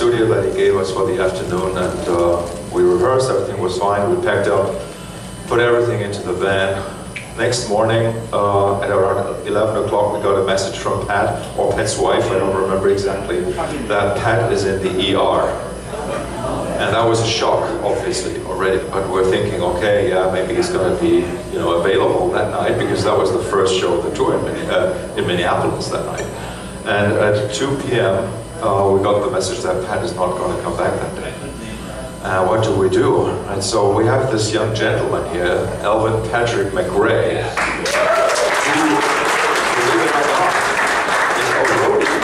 studio that he gave us for the afternoon, and uh, we rehearsed, everything was fine, we packed up, put everything into the van, Next morning, uh, at around 11 o'clock, we got a message from Pat, or Pat's wife, I don't remember exactly, that Pat is in the ER. And that was a shock, obviously, already. But we're thinking, okay, yeah, maybe he's going to be, you know, available that night because that was the first show of the tour in, uh, in Minneapolis that night. And at 2 p.m., uh, we got the message that Pat is not going to come back that day. Uh, what do we do? And so we have this young gentleman here, Elvin Patrick McRae, who, believe it or not, is a roadie,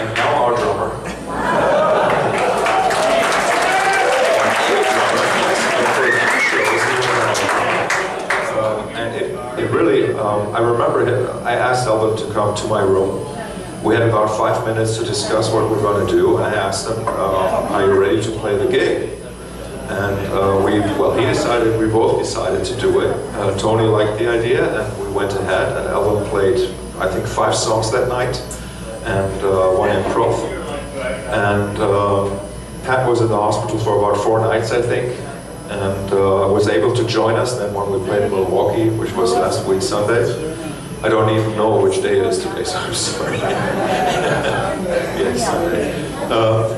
and now our drummer. Um, and it, it really, um, I remember him, I asked Elvin to come to my room we had about five minutes to discuss what we're going to do, I asked them, uh, are you ready to play the gig? And uh, we, well, he decided, we both decided to do it. Uh, Tony liked the idea, and we went ahead, and Elvin played, I think, five songs that night, and uh, one improv. And um, Pat was in the hospital for about four nights, I think, and uh, was able to join us then when we played in Milwaukee, which was last week Sunday. I don't even know which day it is today, so I'm sorry. yes, Uh,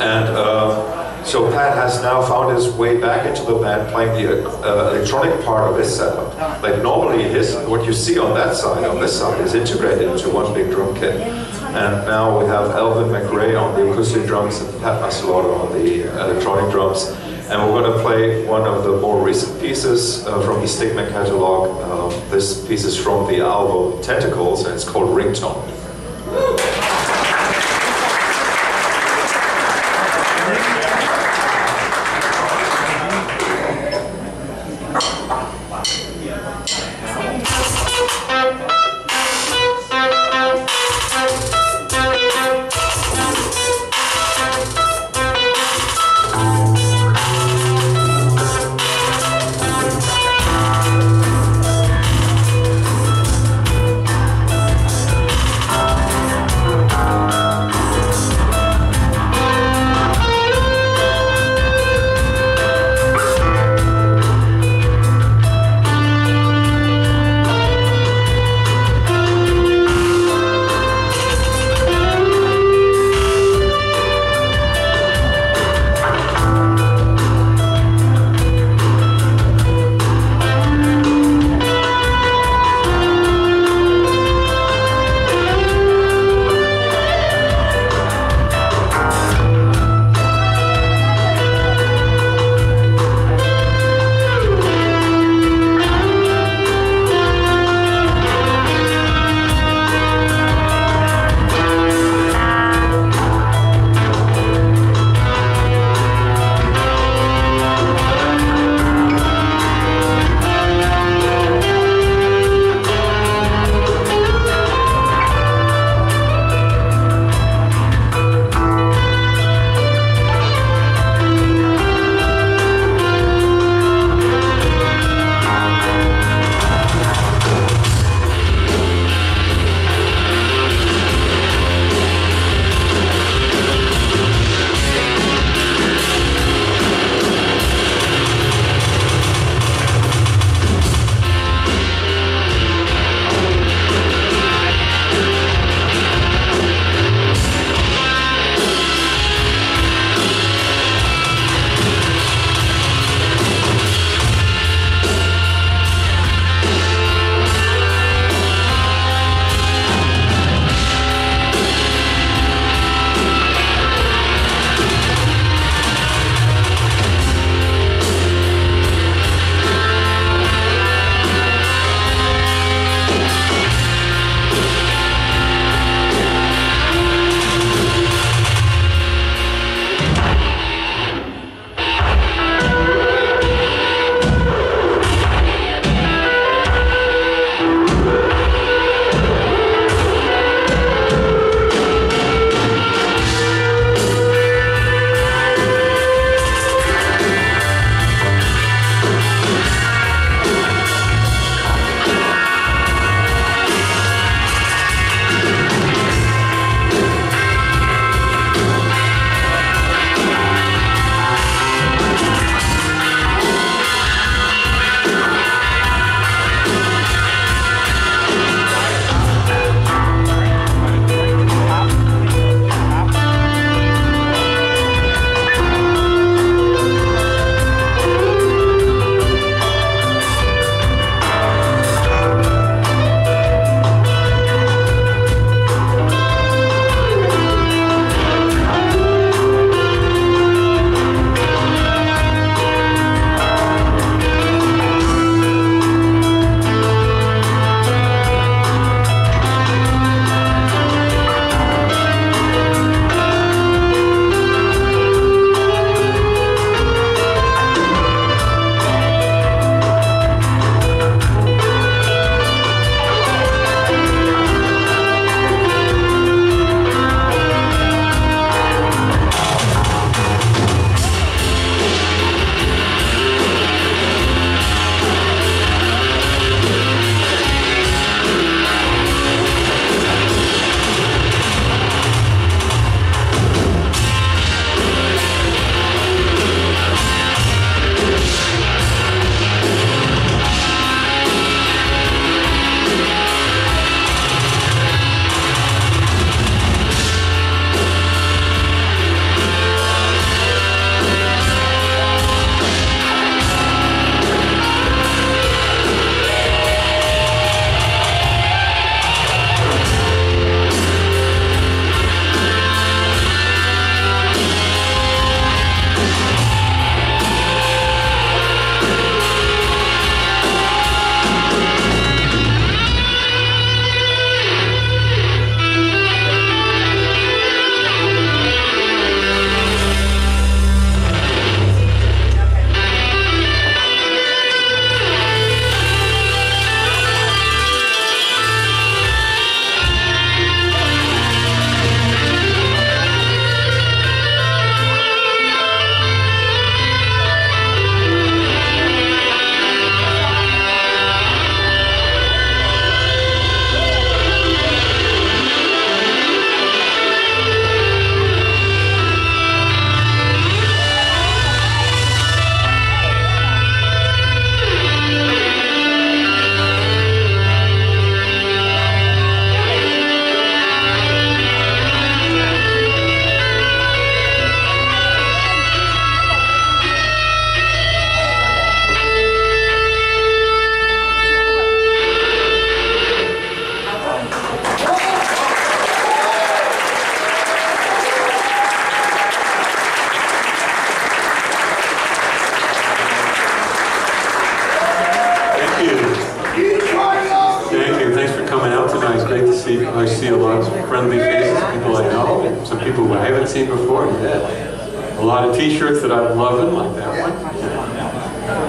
and uh, so Pat has now found his way back into the band playing the uh, electronic part of his setup. Like normally his, what you see on that side, on this side, is integrated into one big drum kit. And now we have Elvin McRae on the acoustic drums and Pat Mastelotto on the electronic drums. And we're going to play one of the more recent pieces uh, from the Stick Men catalog. Um, this piece is from the album Tentacles, and it's called Ringtone.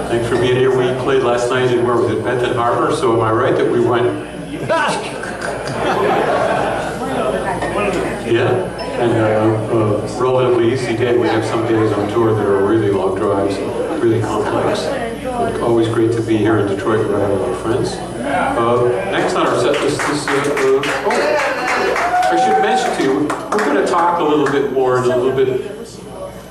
Thanks for being here. We played last night in, where was it, Benton Harbor, so am I right that we went? Yeah, and uh, uh, relatively easy day. We have some days on tour that are really long drives, really complex. But always great to be here in Detroit where I have a lot of friends. Uh, next on our set list is, uh, uh, oh, I should mention to you, we're going to talk a little bit more and a little bit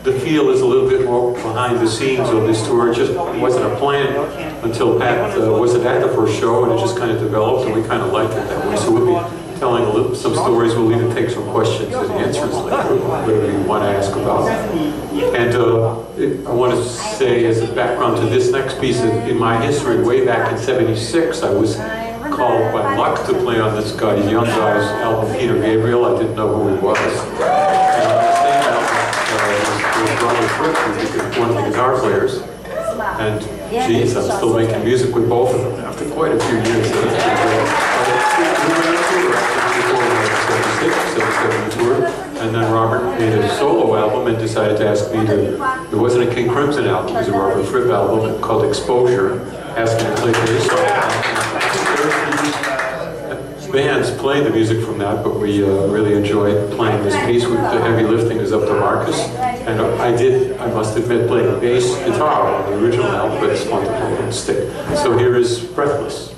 the feel is a little bit more behind the scenes on this tour. It just wasn't a plan until Pat uh, wasn't at the first show, and it just kind of developed, and we kind of liked it that way. So we'll be telling a little, some stories. We'll even take some questions and answers later, whatever you want to ask about. And uh, I want to say, as a background to this next piece, in, in my history, way back in '76, I was called by luck to play on this guy, Young Guy's album, Peter Gabriel. I didn't know who he was. One of the guitar players. And geez, I'm still making music with both of them after quite a few years. So that's pretty great. And then Robert made a solo album and decided to ask me to, it wasn't a King Crimson album, it was a Robert Fripp album called Exposure, asking me to play bass bands play the music from that, but we uh, really enjoyed playing this piece. With the heavy lifting is up to Markus, and I did, I must admit, play bass guitar on the original album, but it's fun to play on stick. So here is Breathless.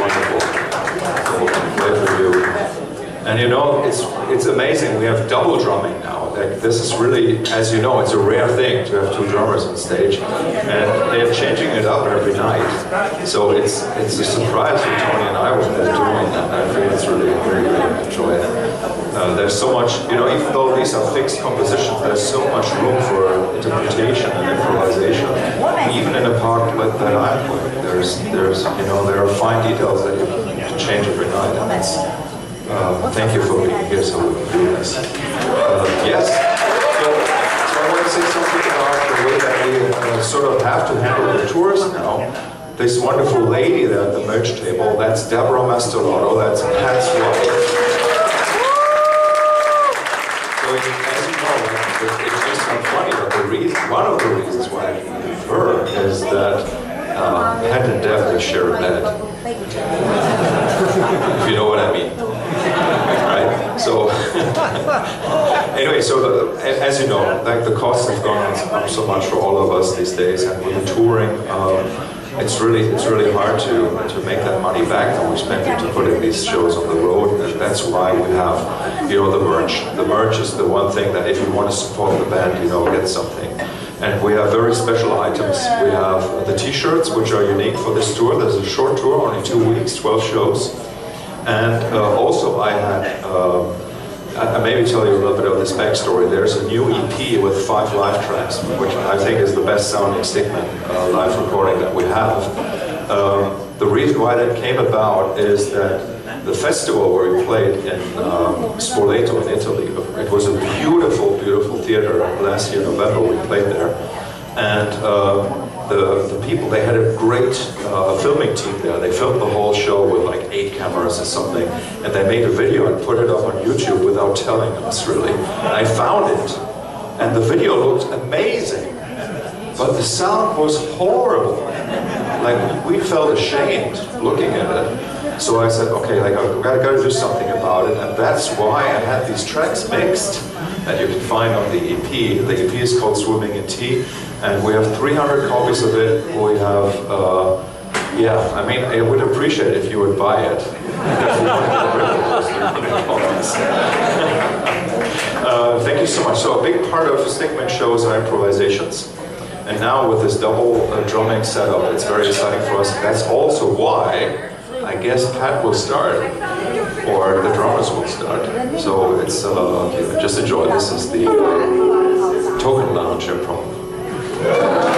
wonderful. And you know, it's it's amazing. We have double drumming now. Like this is really, as you know, it's a rare thing to have two drummers on stage, and they're changing it up every night. So it's it's a surprise for Tony and I when they're doing that. I think it's really really, really enjoy it. Uh, there's so much, you know, even though these are fixed compositions, there's so much room for interpretation and improvisation, even in a part like that I'm there's there's you know there are fine details that you can change every night, and it's uh, thank you for being here so we can do this. Uh, yes, so, so I want to say something about the way that we uh, sort of have to handle the tours now. This wonderful lady there at the merch table, that's Deborah Mastelotto, that's Pat's wife. So it's just so funny, but the reason, one of the reasons why I her is that Pat and Deb, they share a bed, if you know what I mean right? So anyway, so the, as you know, like the costs have gone up so much for all of us these days, and with the touring, um, it's really it's really hard to to make that money back that we spent into putting these shows on the road, and that's why we have you know the merch. The merch is the one thing that if you want to support the band, you know, get something. And we have very special items. We have the T-shirts, which are unique for this tour. There's a short tour, only two weeks, 12 shows. And uh, also I had, um, I I maybe tell you a little bit of this backstory. There's a new EP with five live tracks, which I think is the best sounding Stick Men uh, live recording that we have. Um, the reason why that came about is that the festival where we played in um, Spoleto in Italy, it was a beautiful, beautiful theater. Last year, November, we played there. And um, the, the people, they had a great uh, filming team there. They filmed the whole show with like eight cameras or something, and they made a video and put it up on YouTube without telling us really. And I found it, and the video looked amazing, but the sound was horrible. Like we felt ashamed looking at it. So I said, okay, like I've got, to do something about it, and that's why I had these tracks mixed that you can find on the EP. The EP is called Swimming in Tea, and we have 300 copies of it. We have, uh, yeah, I mean, I would appreciate if you would buy it. If you want to get rid of those 300 copies. Uh, thank you so much. So a big part of Stick Men shows are improvisations. And now with this double uh, drumming setup, it's very exciting for us. That's also why I guess Pat will start, or the drummers will start. So it's uh, just enjoy. This is the Token Lounge improv.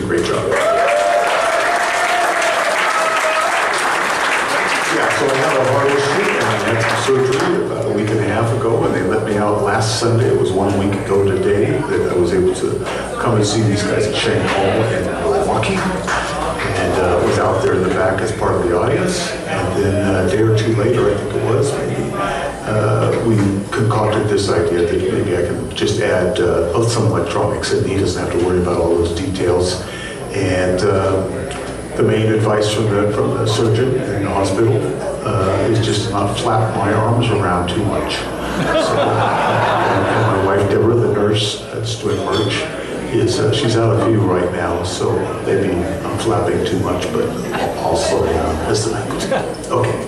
A great job. Yeah, so I had a hard issue and I had some surgery about a week and a half ago and they let me out last Sunday. It was one week ago today that I was able to come and see these guys at Shank Hall in Milwaukee. And uh, was out there in the back as part of the audience. And then uh, a day or two later, I think it was, uh, we concocted this idea that maybe I can just add uh, some electronics and he doesn't have to worry about all those details. And uh, the main advice from the, from the surgeon in the hospital uh, is just not flap my arms around too much. So, and, my wife Deborah, the nurse that's doing merch, is uh, she's out of view right now, so maybe I'm flapping too much, but I'll slow down as the night goes. Okay.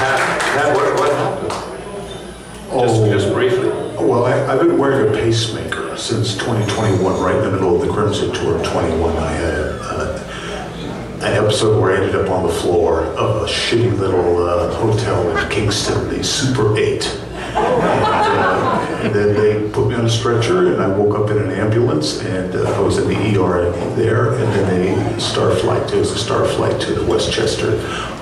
Pat, Pat, what, what happened? Just, Oh. just briefly. Well, I, I've been wearing a pacemaker since 2021, right in the middle of the Crimson Tour of 21. I had uh, an episode where I ended up on the floor of a shitty little uh, hotel in Kingston, the Super 8. And, uh, and then they put me on a stretcher, and I woke up in an ambulance, and uh, I was in the ER there, and then they star flight. It was a star flight to the Westchester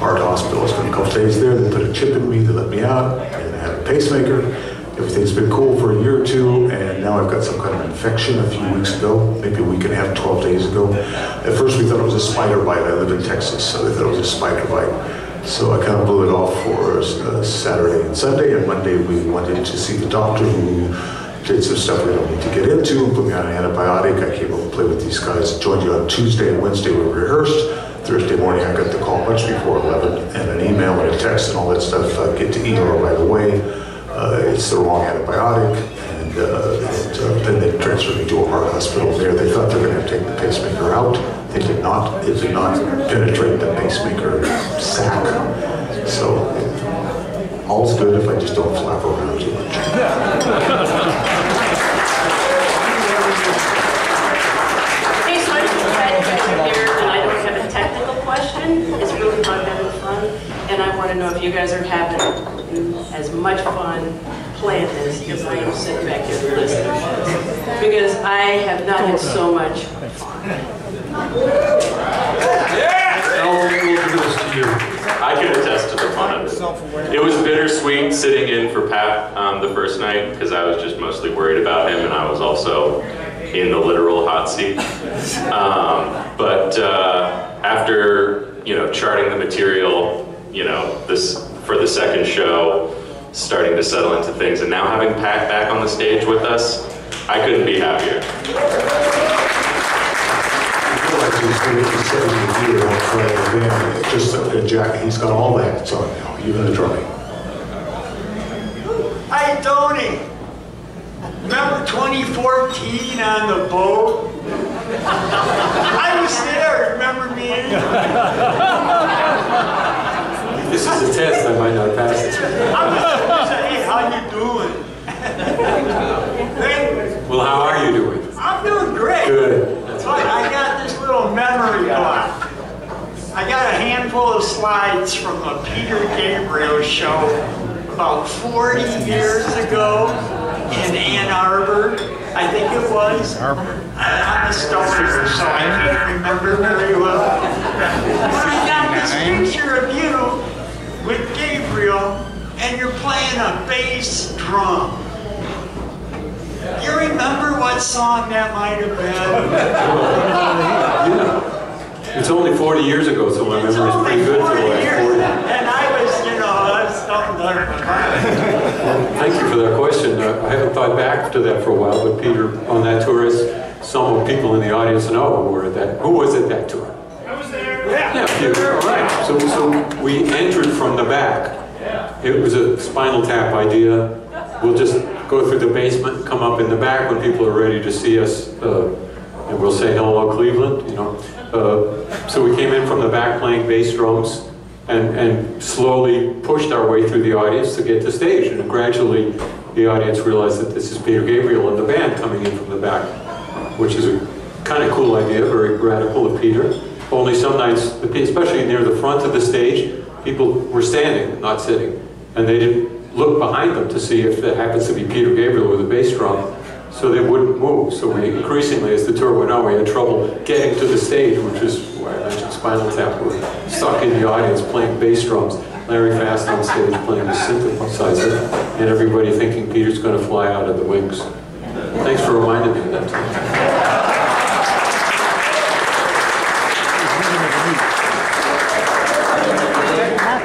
Art Hospital. I spent a couple days there. They put a chip in me. They let me out, and I had a pacemaker. Everything's been cool for a year or two, and now I've got some kind of infection a few weeks ago, maybe a week and a half, 12 days ago. At first, we thought it was a spider bite. I live in Texas, so they thought it was a spider bite. So I kind of blew it off for uh, Saturday and Sunday, and Monday we went in to see the doctor who did some stuff we don't need to get into, put me on an antibiotic. I came up and played with these guys. Joined you on Tuesday and Wednesday we rehearsed. Thursday morning I got the call much before 11 and an email and a text and all that stuff. Uh, get to ER right away. Uh, it's the wrong antibiotic. And, uh, uh, then they transferred me to a heart hospital there. They thought they were going to take the pacemaker out. They did not. It did not penetrate the pacemaker sac. So all's good if I just don't flap around too much. Hey, so I'm here, I have a technical question. It's really fun, and I want to know if you guys are having as much fun playing this as I am sitting back here listening to this. Because I have not had so much fun. Elvin, we'll give this to you. I can attest to the fun of it. It was bittersweet sitting in for Pat um, the first night because I was just mostly worried about him and I was also in the literal hot seat. Um, but uh, after you know charting the material, you know this for the second show, starting to settle into things, and now having Pat back on the stage with us, I couldn't be happier. I feel like he's doing the seventy year old for the. Just a, a jacket. He's got all the hats on now, even the drumming. Hi, Tony. Remember 2014 on the boat? I was there, remember me? This is a test, I might not pass it. I was there, hey, how you doing? Hey, Well, how are you doing? I'm doing great. Good. But I got this little memory block. I got a handful of slides from a Peter Gabriel show about 40 years ago in Ann Arbor, I think it was. Ann Arbor. I'm a stoner, so I can't remember very well. But I got this picture of you with Gabriel, and you're playing a bass drum. You remember what song that might have been? It's only 40 years ago, so my It's memory's only pretty good for the last 40. And I was, you know, I was my mind. Thank you for that question. Uh, I haven't thought back to that for a while, but Peter, on that tour, as some people in the audience know, were at that, who was at that tour? Yeah, all right. So, so we entered from the back. It was a Spinal Tap idea. We'll just go through the basement, come up in the back when people are ready to see us, uh, and we'll say hello Cleveland, you know. Uh, so we came in from the back playing bass drums and, and slowly pushed our way through the audience to get to stage. And gradually the audience realized that this is Peter Gabriel and the band coming in from the back, which is a kind of cool idea, very radical of Peter. Only some nights, especially near the front of the stage, people were standing, not sitting, and they didn't look behind them to see if it happens to be Peter Gabriel with a bass drum, so they wouldn't move. So we increasingly, as the tour went on, we had trouble getting to the stage, which is why I mentioned Spinal Tap. We're stuck in the audience playing bass drums, Larry Fast on stage playing the synthesizer, and everybody thinking Peter's going to fly out of the wings. Thanks for reminding me of that.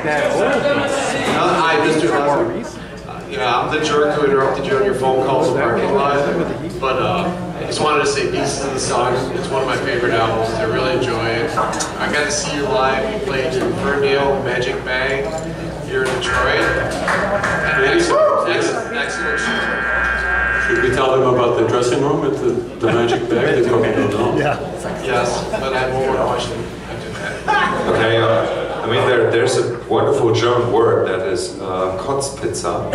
Uh, Hi, Mr. Lester. You know, I'm the jerk who interrupted you on your phone calls in the parking lot, but uh, I just wanted to say Pieces of the Sun. It's one of my favorite albums. I really enjoy it. I got to see you live. You played in Ferndale, Magic Bag here in Detroit. And Excellent, excellent, excellent show. Should we tell them about the dressing room at the, the Magic Bag? They probably don't know. Yes, but I have one more question. Okay, uh, I mean, there, there's a wonderful German word that is uh, Kotzpizza,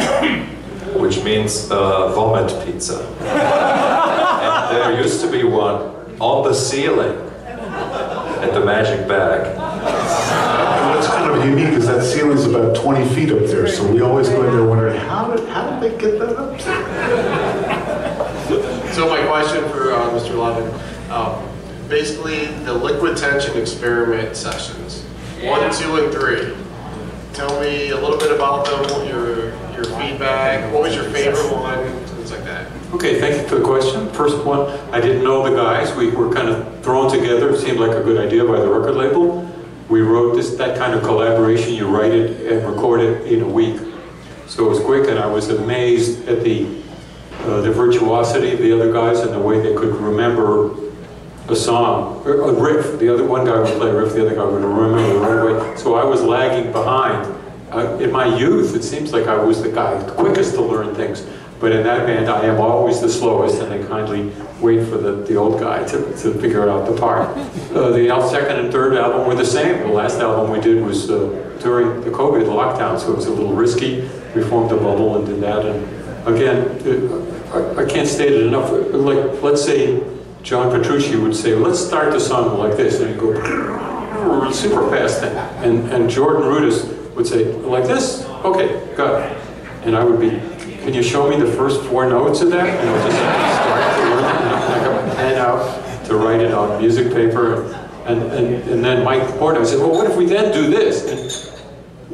which means uh, vomit pizza. and there used to be one on the ceiling at the Magic Bag. And what's kind of unique is that ceiling is about 20 feet up there, so we always go in there wondering, how did, how did they get that up there? So my question for uh, Mr. Levin, um, basically the liquid tension experiment sessions, one, two, and three. Tell me a little bit about them, your your feedback, what was your favorite one, things like that. Okay, thank you for the question. First one, I didn't know the guys. We were kind of thrown together. It seemed like a good idea by the record label. We wrote this, that kind of collaboration. You write it and record it in a week. So it was quick, and I was amazed at the uh, the virtuosity of the other guys and the way they could remember a song, or a riff. The other one guy would play a riff, the other guy would remember it right away. So I was lagging behind. Uh, in my youth, it seems like I was the guy the quickest to learn things. But in that band, I am always the slowest, and they kindly wait for the, the old guy to, to figure out the part. Uh, the second and third album were the same. The last album we did was uh, during the COVID lockdown, so it was a little risky. We formed a bubble and did that. And again, uh, I, I can't state it enough. Like, let's say John Petrucci would say, let's start the song like this, and go super fast. And, and Jordan Rudess would say, like this? Okay, it. And I would be, can you show me the first four notes of that? And I would just start to learn it, and I got my pen out to write it on music paper. And, and, and then Mike Portnoy, said, well, what if we then do this? And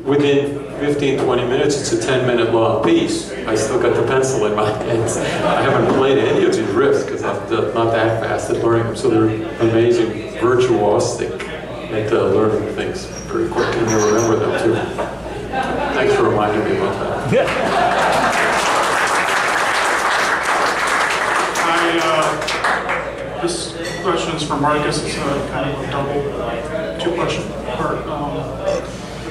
within 15, 20 minutes, it's a 10 minute long piece. I still got the pencil in my hands. I haven't played any of these riffs because I'm not that fast at learning them. So they're amazing, virtuosic at uh, learning things pretty quick and you remember them too. Thanks for reminding me about that. Yeah. I, uh, this question's for Markus, it's a kind of a double, two question part. Um,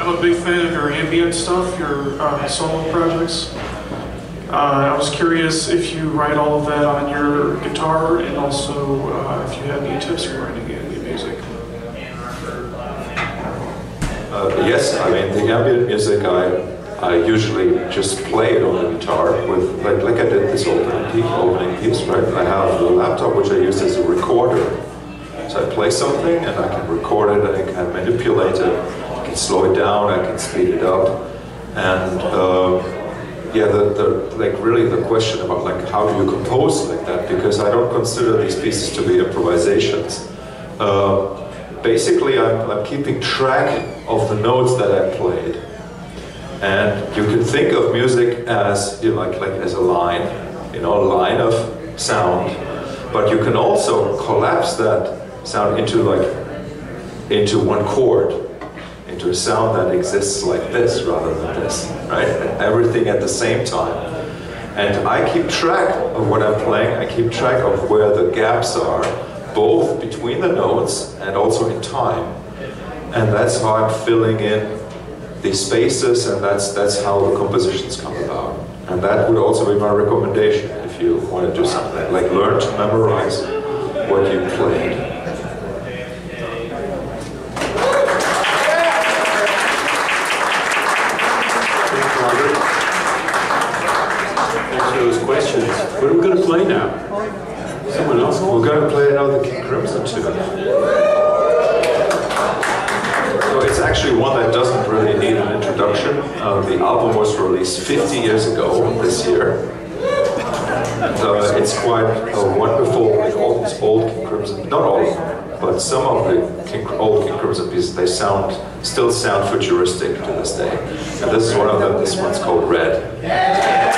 I'm a big fan of your ambient stuff, your uh, solo projects. Uh, I was curious if you write all of that on your guitar and also uh, if you have any tips for writing any music. Uh, yes, I mean the ambient music I I usually just play it on the guitar with like like I did this opening piece, opening piece, right? I have a laptop which I use as a recorder. So I play something and I can record it, I can manipulate it, can slow it down, I can speed it up, and uh, yeah, the, the like really the question about like how do you compose like that because I don't consider these pieces to be improvisations. Uh, basically, I'm, I'm keeping track of the notes that I played. And you can think of music as, you know, like, like as a line. you know, a line of sound, but you can also collapse that sound into like into one chord, into a sound that exists like this rather than this, right? Everything at the same time. And I keep track of what I'm playing, I keep track of where the gaps are, both between the notes and also in time. And that's how I'm filling in the spaces and that's, that's how the compositions come about. And that would also be my recommendation if you want to do something, like learn to memorize what you played. Thanks, Robert. Thanks for those questions. What are we going to play now? Someone else? We're going to play another King Crimson tune. So it's actually one that doesn't really need an introduction. Uh, the album was released 50 years ago this year. And, uh, it's quite a wonderful, like all these old King Crimson, not all of them, but some of the King, old King Crimson pieces, they sound, still sound futuristic to this day. And this is one of them, this one's called Red.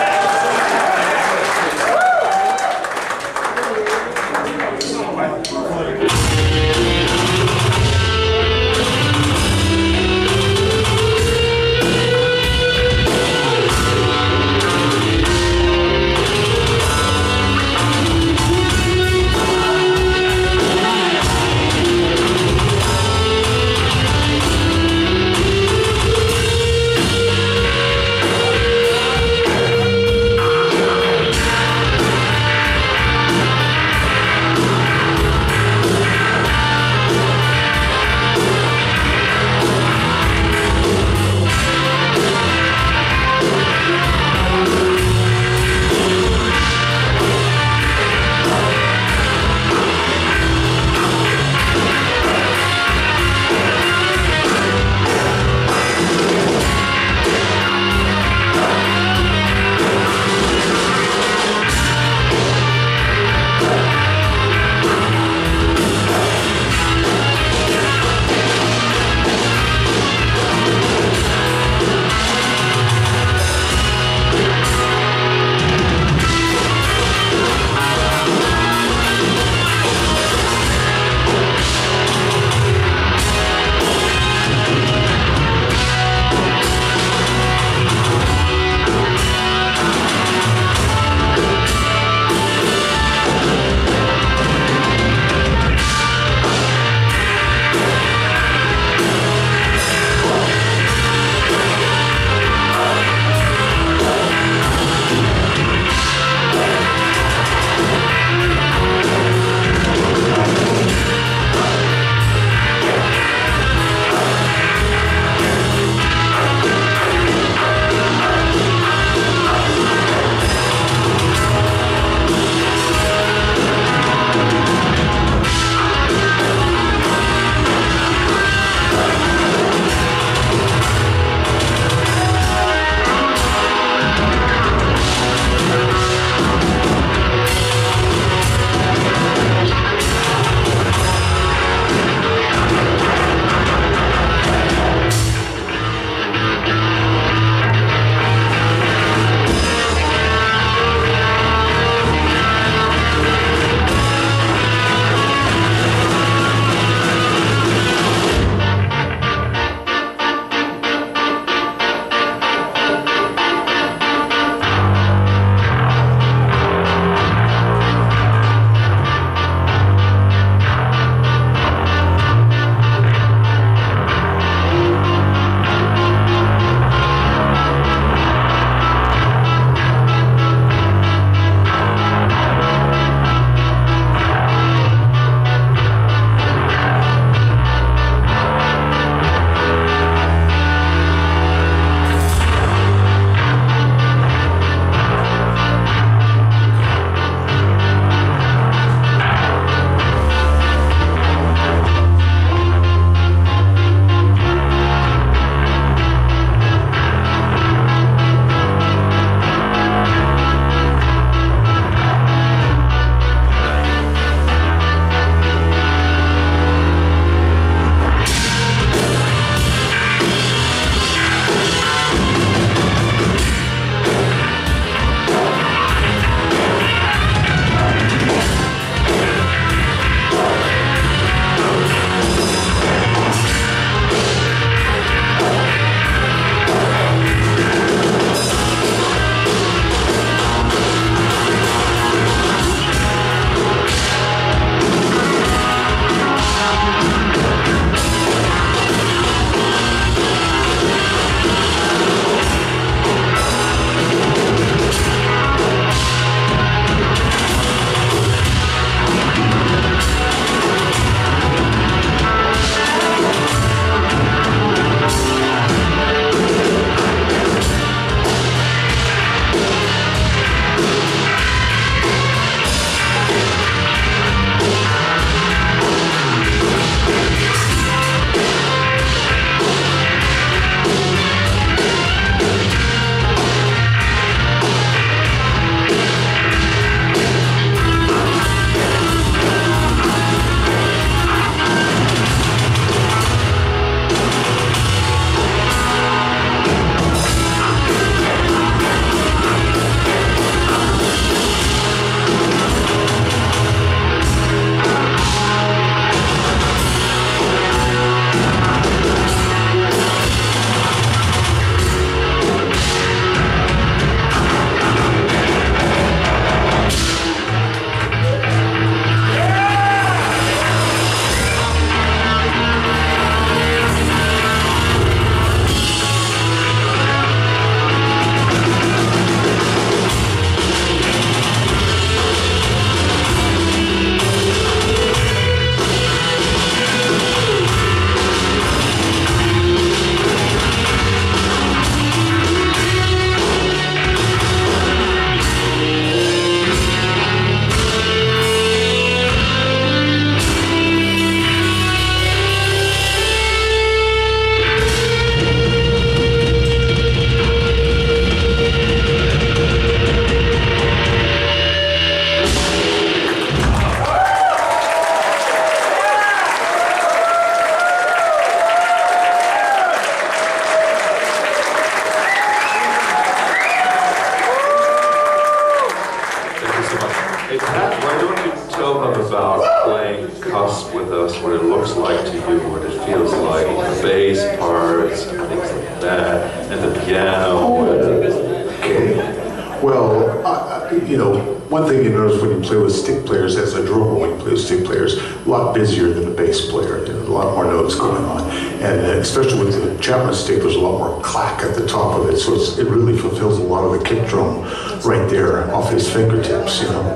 A kick drum right there off his fingertips. You know,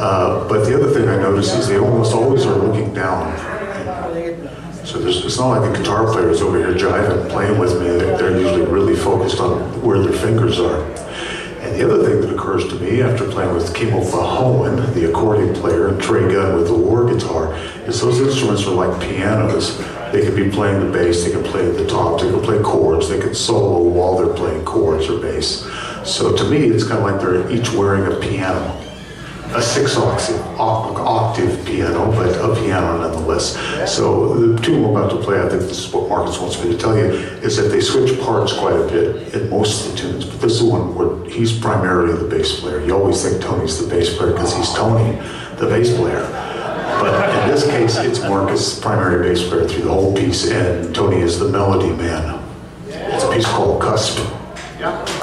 uh, but the other thing I notice is they almost always are looking down. So it's not like the guitar player is over here jiving, playing with me. They're, usually really focused on where their fingers are. And the other thing that occurs to me after playing with Kimmo Pohjonen, the accordion player, and Trey Gunn with the Warr guitar, is those instruments are like pianos. They can be playing the bass, they can play the top, they can play chords, they can solo while they're playing chords or bass. So to me, it's kind of like they're each wearing a piano a six octave, oc- octave piano, but a piano nonetheless. So the tune we're about to play, I think this is what Markus wants me to tell you, is that they switch parts quite a bit in most of the tunes, but this is the one where he's primarily the bass player. You always think Tony's the bass player because he's Tony, the bass player. But in this case, it's Markus, primary bass player through the whole piece, and Tony is the melody man. It's a piece called Cusp. Thank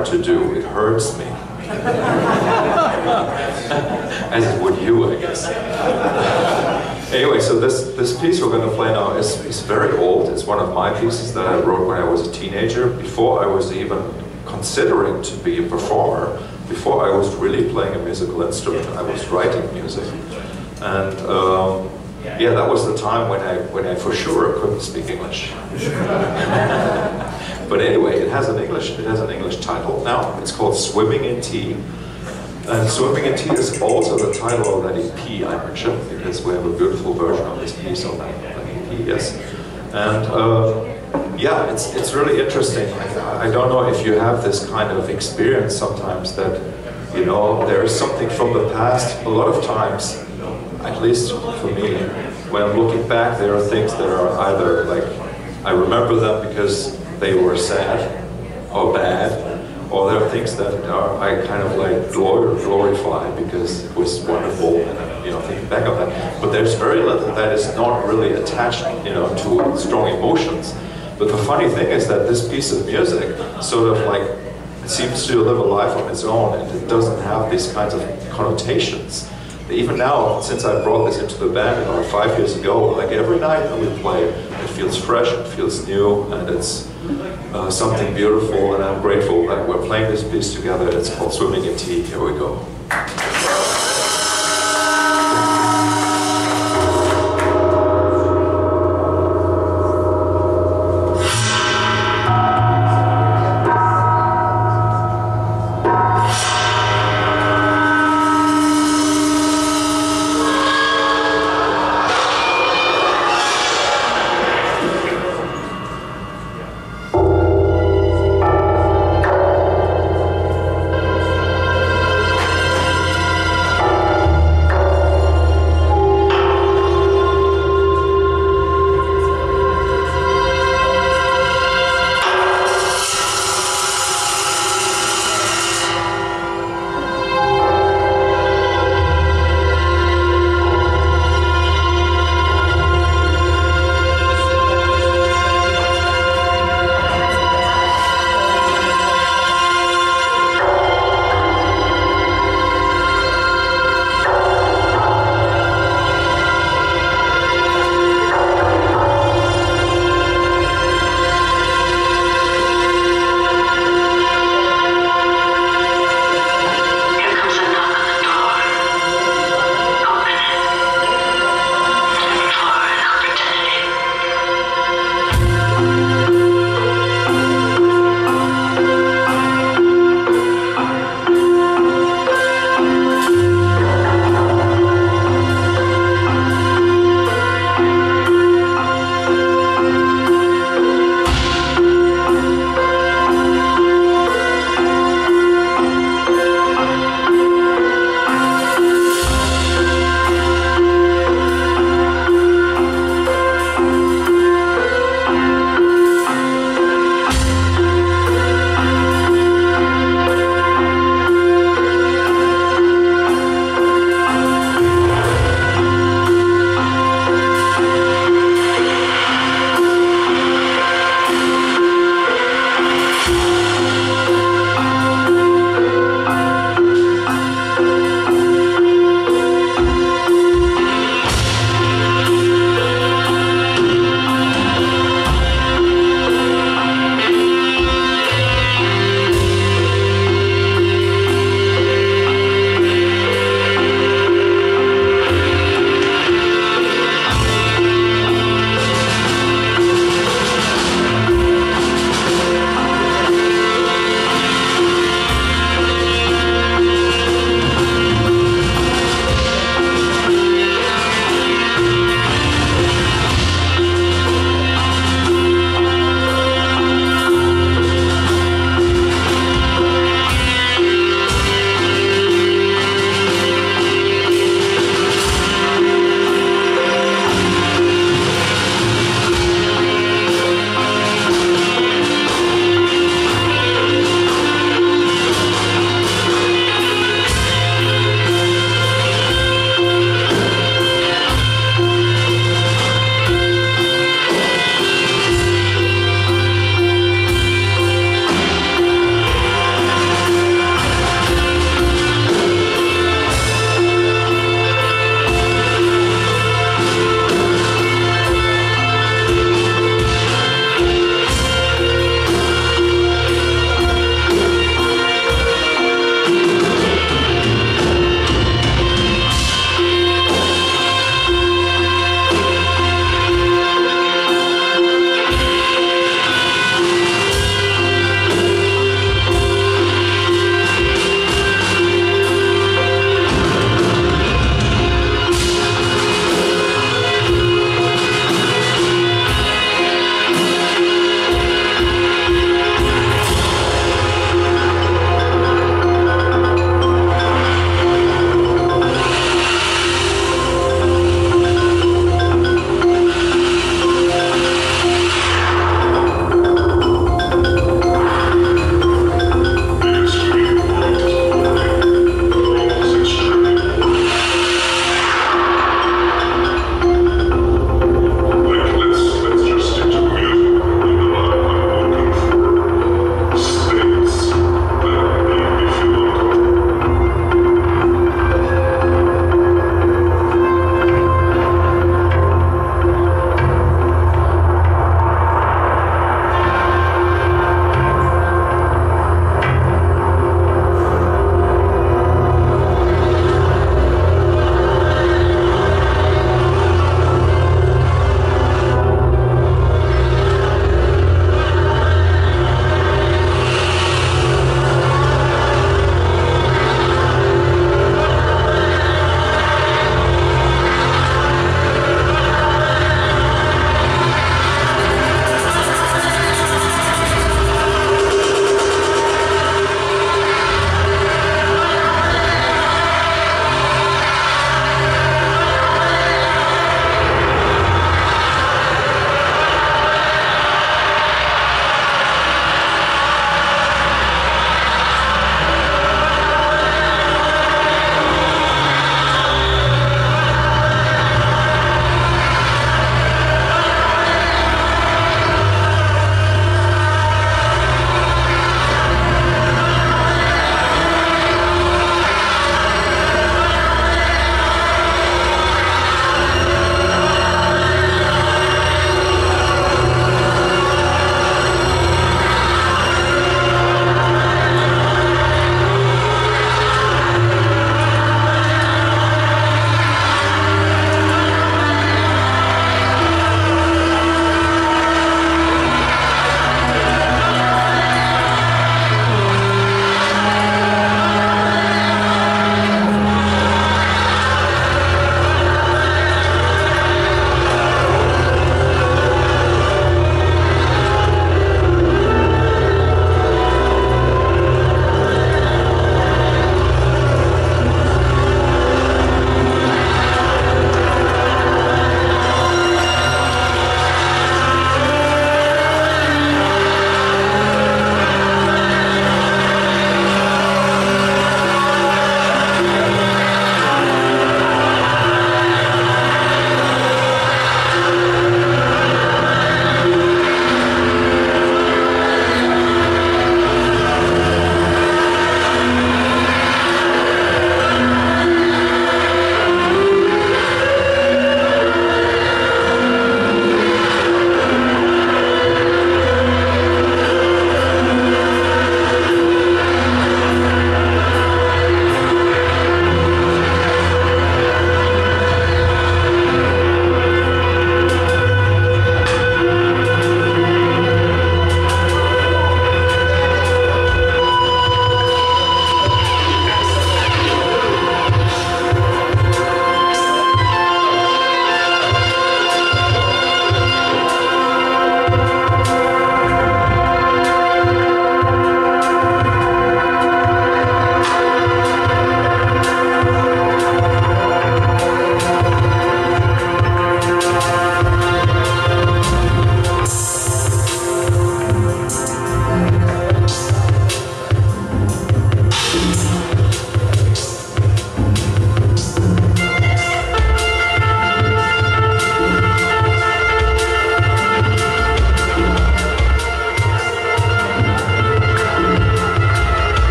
hard to do. It hurts me. As it would you, I guess. Anyway, so this, this piece we're going to play now is, is very old. It's one of my pieces that I wrote when I was a teenager, before I was even considering to be a performer, before I was really playing a musical instrument. I was writing music. And um, yeah, that was the time when I, when I for sure couldn't speak English. but anyway, it has an English, it has an English title now. It's called Swimming in Tea. And Swimming in Tea is also the title of that EP I mentioned, because we have a beautiful version of this piece on EP, yes. And uh, yeah, it's, it's really interesting. I, I don't know if you have this kind of experience sometimes that, you know, there is something from the past, a lot of times, at least for me, when I'm looking back, there are things that are either like, I remember them because they were sad or bad, or there are things that are, I kind of like glor- glorify because it was wonderful and I'm, you know, thinking back on that. But there's very little that is not really attached, you know, to strong emotions. But the funny thing is that this piece of music sort of like seems to live a life of its own and it doesn't have these kinds of connotations. Even now, since I brought this into the band, know, five years ago, like every night that we play, it feels fresh, it feels new, and it's uh, something beautiful, and I'm grateful that we're playing this piece together. It's called Swimming in Tea. Here we go.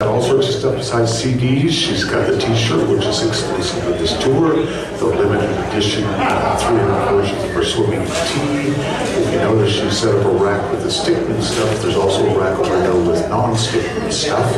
Besides CDs, she's got the T-shirt, which is exclusive to this tour, the limited edition uh, 300 versions of her swimming tee. You notice, she set up a rack with the Stick Men stuff. There's also a rack over there with non-Stick Men stuff,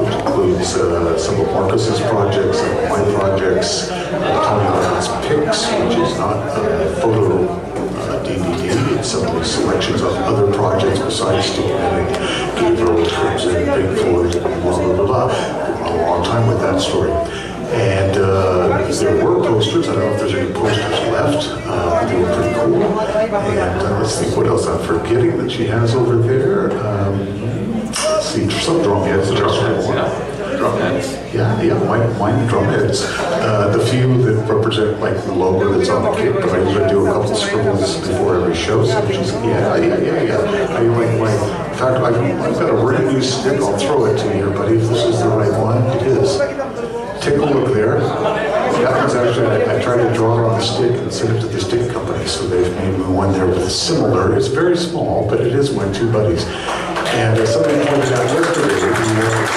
which includes uh, some of Markus's projects, some of my projects, uh, Tony Arnold's Picks, which is not a photo uh, DVD. It's some of the selections of other projects besides Steve Minnick, Gabriel Crimson, Big Floyd, blah, blah, blah, blah. A long time with that story. And uh, there were posters. I don't know if there's any posters left. Uh, they were pretty cool. And uh, let's think what else I'm forgetting that she has over there. Um, see, some drum heads. Yeah, yeah, mine, mine drum heads. Uh, the few that represent like the logo that's on the kit, but I usually do a couple of scribbles before every show. So she's, yeah, yeah, yeah, yeah. I like my, in fact, I've, I've got a brand new stick. I'll throw it to you, but if this is the right one, it is. Take a look there. That was actually, I, I tried to draw it on the stick and send it to the stick company, so they've made me one there with a similar. It's very small, but it is my two buddies. And uh, somebody pointed out yesterday, we were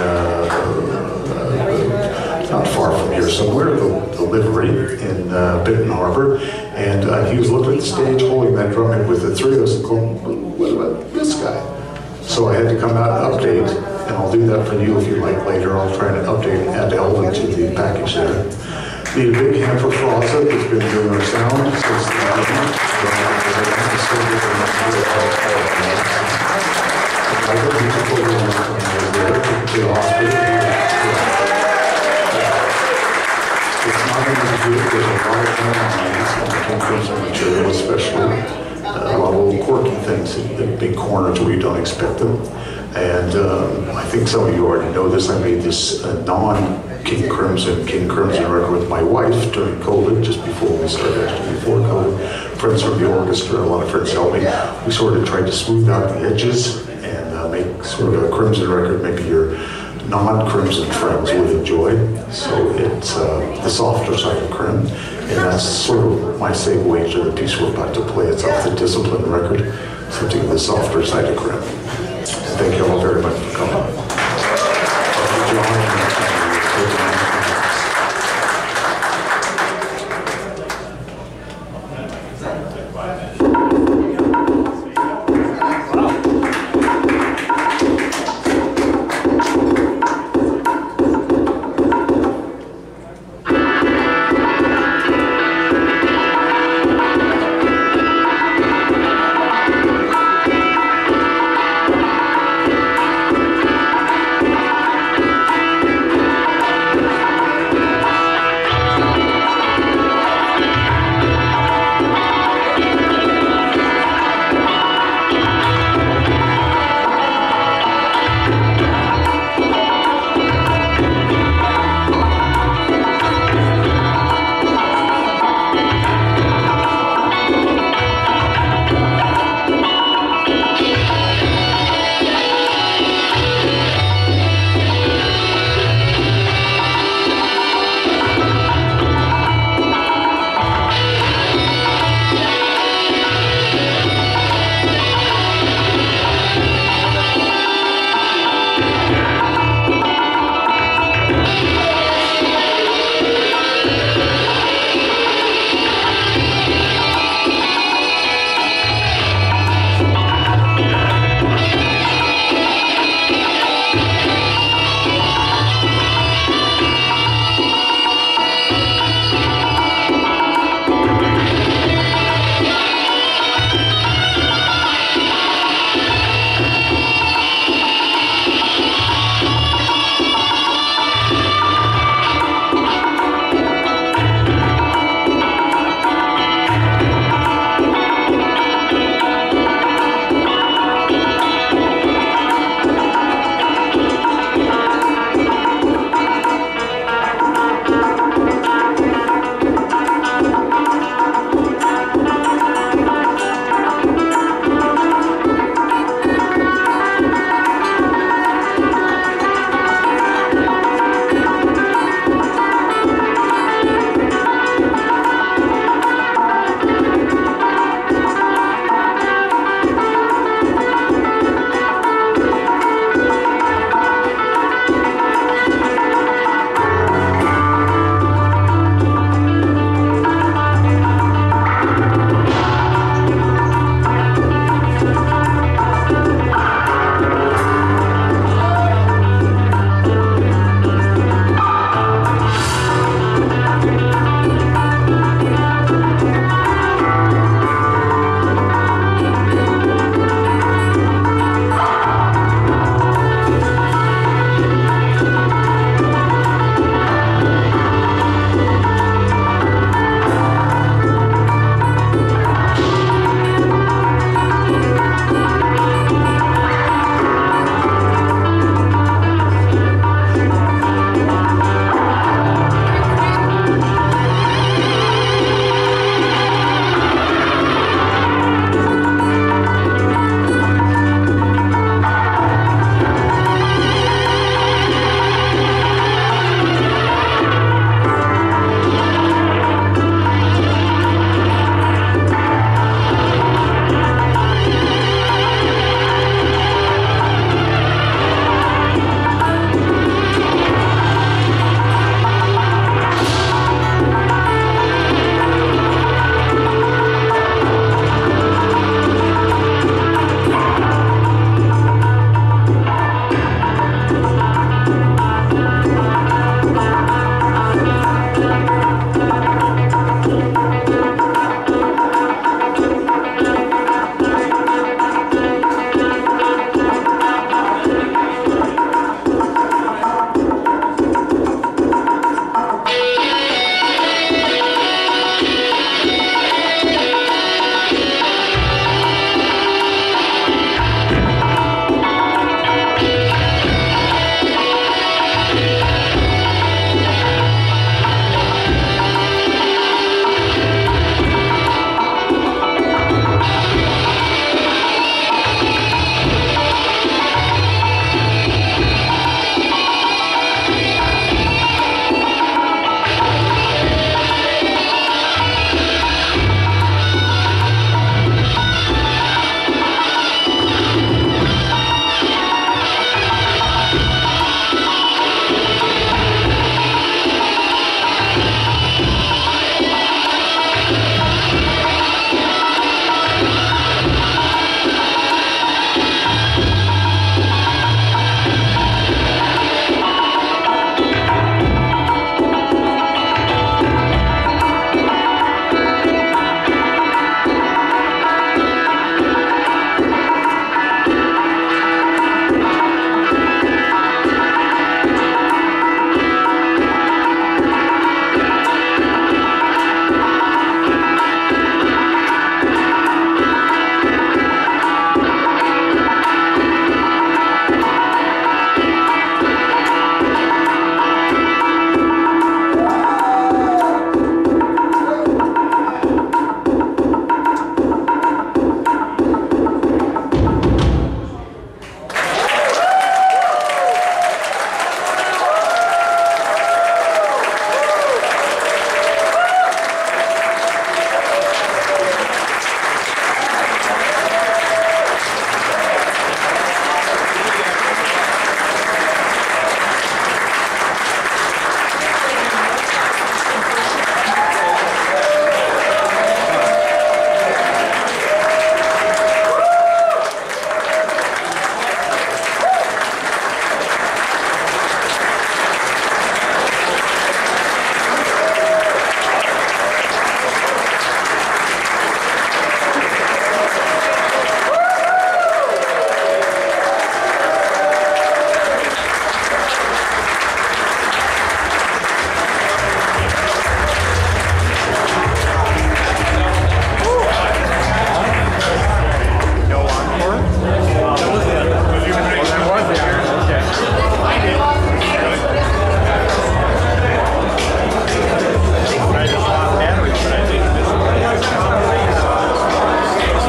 uh, not far from here somewhere, the, the livery in uh, Benton Harbor, and uh, he was looking at the stage holding that drum and with the three of us going, what about this guy? So I had to come out and update, and I'll do that for you if you like later. I'll try to update and add Elvin to the package there. Need a big hand for Fraza, who's been doing our sound since the It's not only good, there's a lot of it, especially, a lot of little quirky things, in in big corners where you don't expect them. And um, I think some of you already know this, I made this uh, non-King Crimson, King Crimson record with my wife during COVID, just before we started, actually before COVID. Friends from the orchestra, a lot of friends helped me. We sort of tried to smooth out the edges and uh, make sort of a Crimson record maybe your non-Crimson friends would enjoy. So it's uh, the softer side of Crim, and that's sort of my segue to the piece we're about to play. It's off the Discipline record, something of the softer side of Crim. Thank you all very